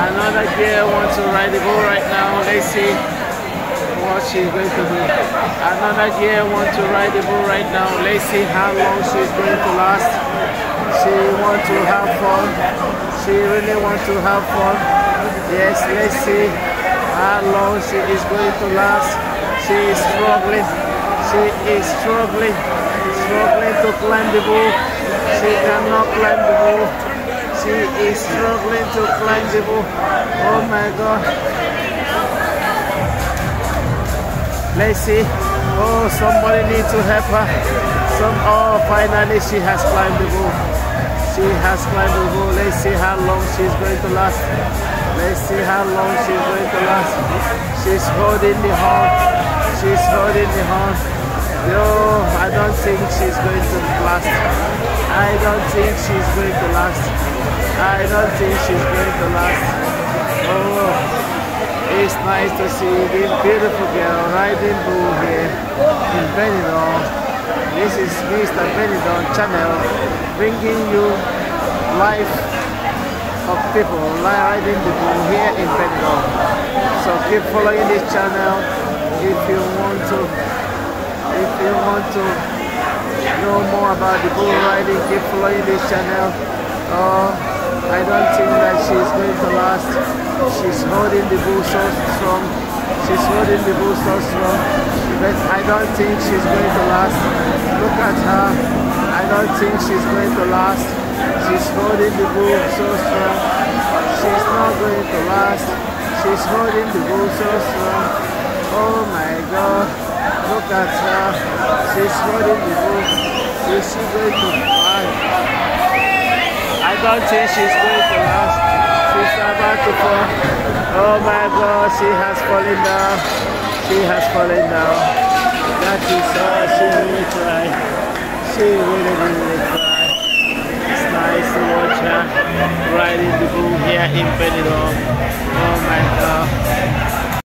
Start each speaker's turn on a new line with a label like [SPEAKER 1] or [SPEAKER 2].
[SPEAKER 1] Another girl wants to ride the bull right now. Let's see what she's going to do. Another girl wants to ride the bull right now. Let's see how long she's going to last. She wants to have fun. She really wants to have fun. Yes, let's see how long she is going to last. She is struggling. She is struggling. Struggling to climb the bull. She cannot climb the bull. She is struggling to climb the wall. Oh my god. Let's see. Oh, somebody needs to help her. Some. Oh, finally she has climbed the wall. She has climbed the wall. Let's see how long she's going to last. Let's see how long she's going to last. She's holding the horn. She's holding the horn. Yo, I don't think she's going to last. I don't think she's going to last. I don't think she's going to last. Oh. It's nice to see this beautiful girl riding bull here in Benidorm. This is Mr. Benidorm channel bringing you life of people riding the bull here in Benidorm. So keep following this channel if you want to if you want to know more about the bull riding keep following this channel. Uh, I don't think that she's going to last. She's holding the bull so strong. She's holding the bull so strong. But I don't think she's going to last. Look at her. I don't think she's going to last. She's holding the bull so strong. She's not going to last. She's holding the bull so strong. Oh my god. Look at her. She's holding the bull. Is she going? I don't think she's going to last. She's about to fall. Oh my god, she has fallen down. She has fallen down. That is all she really tried. She really, really tried. It's nice to watch her riding the bull here in Benidorm. Oh my god.